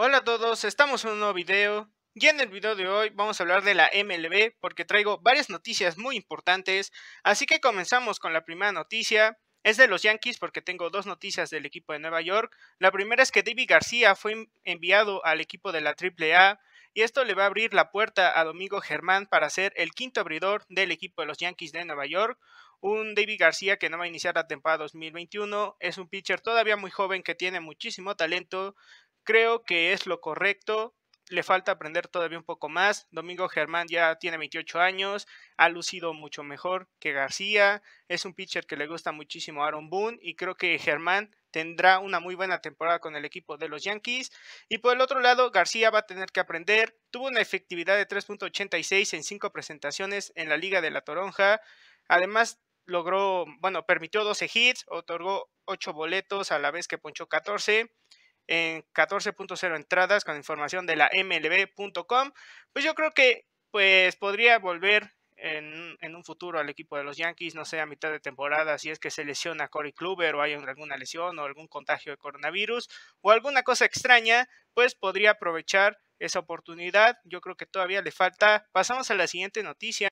Hola a todos, estamos en un nuevo video y en el video de hoy vamos a hablar de la MLB porque traigo varias noticias muy importantes, así que comenzamos con la primera noticia. Es de los Yankees porque tengo dos noticias del equipo de Nueva York. La primera es que David García fue enviado al equipo de la AAA y esto le va a abrir la puerta a Domingo Germán para ser el quinto abridor del equipo de los Yankees de Nueva York. Un David García que no va a iniciar la temporada 2021, es un pitcher todavía muy joven que tiene muchísimo talento, creo que es lo correcto, le falta aprender todavía un poco más. Domingo Germán ya tiene 28 años, ha lucido mucho mejor que García, es un pitcher que le gusta muchísimo a Aaron Boone y creo que Germán tendrá una muy buena temporada con el equipo de los Yankees. Y por el otro lado, García va a tener que aprender. Tuvo una efectividad de 3.86 en 5 presentaciones en la Liga de la Toronja. Además, logró, bueno, permitió 12 hits, otorgó 8 boletos a la vez que ponchó 14 en 14.0 entradas con información de la mlb.com, pues yo creo que pues podría volver en, un futuro al equipo de los Yankees, no sé, a mitad de temporada, si es que se lesiona Corey Kluber o hay alguna lesión o algún contagio de coronavirus o alguna cosa extraña, pues podría aprovechar esa oportunidad. Yo creo que todavía le falta. Pasamos a la siguiente noticia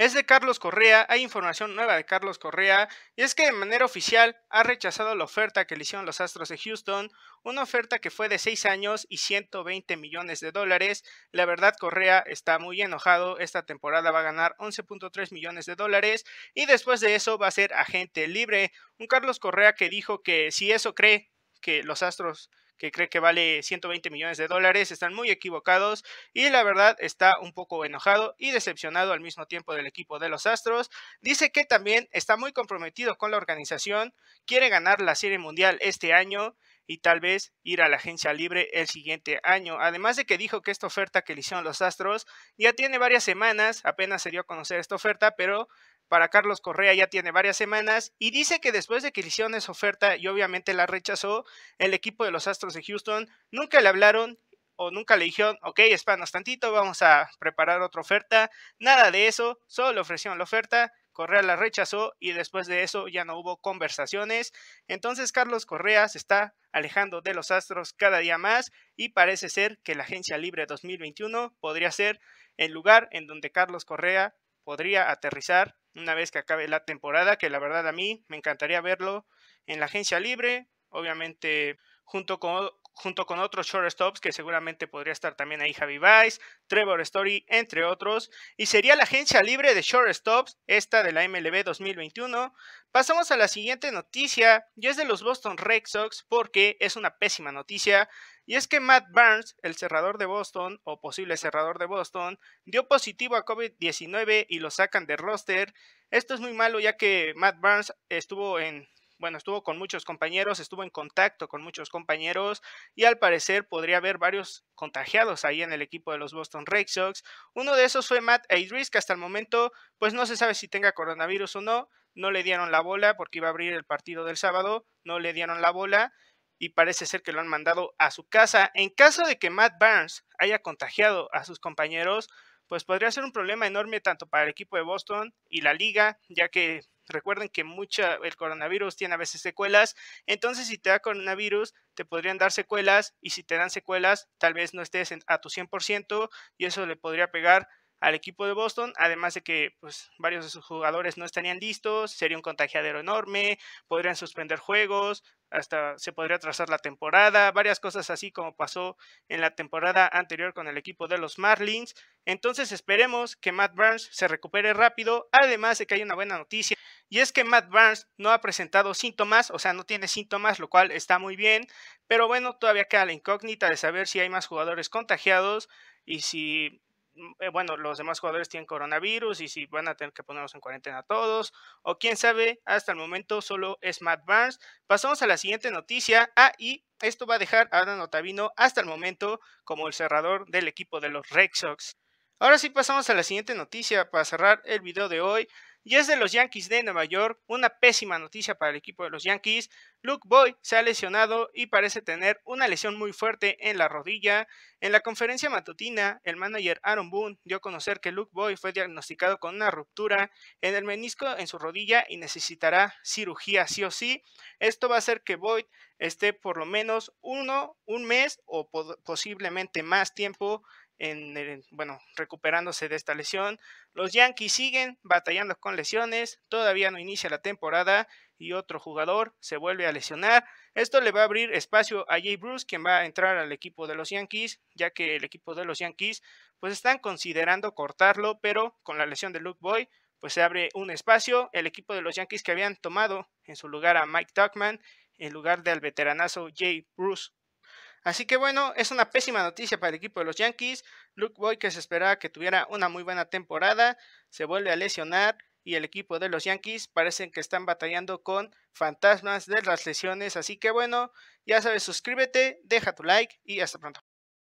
es de Carlos Correa. Hay información nueva de Carlos Correa y es que de manera oficial ha rechazado la oferta que le hicieron los Astros de Houston, una oferta que fue de 6 años y 120 millones de dólares. La verdad, Correa está muy enojado. Esta temporada va a ganar 11.3 millones de dólares y después de eso va a ser agente libre. Un Carlos Correa que dijo que si eso cree que los Astros que cree que vale 120 millones de dólares, están muy equivocados y la verdad está un poco enojado y decepcionado al mismo tiempo del equipo de los Astros. Dice que también está muy comprometido con la organización, quiere ganar la Serie Mundial este año y tal vez ir a la agencia libre el siguiente año. Además de que dijo que esta oferta que le hicieron los Astros ya tiene varias semanas, apenas se dio a conocer esta oferta, pero para Carlos Correa ya tiene varias semanas y dice que después de que le hicieron esa oferta y obviamente la rechazó, el equipo de los Astros de Houston nunca le hablaron o nunca le dijeron, ok, espánanos tantito, vamos a preparar otra oferta. Nada de eso, solo le ofrecieron la oferta, Correa la rechazó y después de eso ya no hubo conversaciones. Entonces Carlos Correa se está alejando de los Astros cada día más y parece ser que la agencia libre 2021 podría ser el lugar en donde Carlos Correa podría aterrizar una vez que acabe la temporada, que la verdad a mí me encantaría verlo en la agencia libre, obviamente junto con, junto con otros shortstops que seguramente podría estar también ahí Javi Vice, Trevor Story, entre otros, y sería la agencia libre de shortstops, esta de la MLB 2021. Pasamos a la siguiente noticia, y es de los Boston Red Sox porque es una pésima noticia, y es que Matt Barnes, el cerrador de Boston, o posible cerrador de Boston, dio positivo a COVID-19 y lo sacan de roster. Esto es muy malo ya que Matt Barnes estuvo en bueno, estuvo con muchos compañeros, estuvo en contacto con muchos compañeros y al parecer podría haber varios contagiados ahí en el equipo de los Boston Red Sox. Uno de esos fue Matt Idris, que hasta el momento pues no se sabe si tenga coronavirus o no, no le dieron la bola porque iba a abrir el partido del sábado, no le dieron la bola y parece ser que lo han mandado a su casa. En caso de que Matt Barnes haya contagiado a sus compañeros, pues podría ser un problema enorme tanto para el equipo de Boston y la liga, ya que Recuerden que mucha, el coronavirus tiene a veces secuelas, entonces si te da coronavirus te podrían dar secuelas y si te dan secuelas tal vez no estés a tu 100% y eso le podría pegar al equipo de Boston, además de que pues, varios de sus jugadores no estarían listos, sería un contagiadero enorme, podrían suspender juegos, hasta se podría trazar la temporada, varias cosas así como pasó en la temporada anterior con el equipo de los Marlins. Entonces esperemos que Matt Burns se recupere rápido, además de que hay una buena noticia, y es que Matt Burns no ha presentado síntomas, o sea, no tiene síntomas, lo cual está muy bien, pero bueno, todavía queda la incógnita de saber si hay más jugadores contagiados y si bueno, los demás jugadores tienen coronavirus y si van a tener que ponerlos en cuarentena todos, o quién sabe, hasta el momento solo es Matt Barnes. Pasamos a la siguiente noticia. Ah, y esto va a dejar a Adam Otavino hasta el momento como el cerrador del equipo de los Red Sox. Ahora sí pasamos a la siguiente noticia para cerrar el video de hoy. Y es de los Yankees de Nueva York. Una pésima noticia para el equipo de los Yankees. Luke Boy se ha lesionado y parece tener una lesión muy fuerte en la rodilla. En la conferencia matutina, el manager Aaron Boone dio a conocer que Luke Boy fue diagnosticado con una ruptura en el menisco en su rodilla y necesitará cirugía sí o sí. Esto va a hacer que Boyd esté por lo menos uno, un mes o posiblemente más tiempo en bueno, recuperándose de esta lesión. Los Yankees siguen batallando con lesiones, todavía no inicia la temporada y otro jugador se vuelve a lesionar. Esto le va a abrir espacio a Jay Bruce, quien va a entrar al equipo de los Yankees, ya que el equipo de los Yankees pues están considerando cortarlo, pero con la lesión de Luke Boy pues se abre un espacio. El equipo de los Yankees que habían tomado en su lugar a Mike Tuckman en lugar del veteranazo Jay Bruce Así que bueno, es una pésima noticia para el equipo de los Yankees. Luke Boy, que se esperaba que tuviera una muy buena temporada, se vuelve a lesionar y el equipo de los Yankees parecen que están batallando con fantasmas de las lesiones. Así que bueno, ya sabes, suscríbete, deja tu like y hasta pronto.